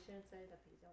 现在的比较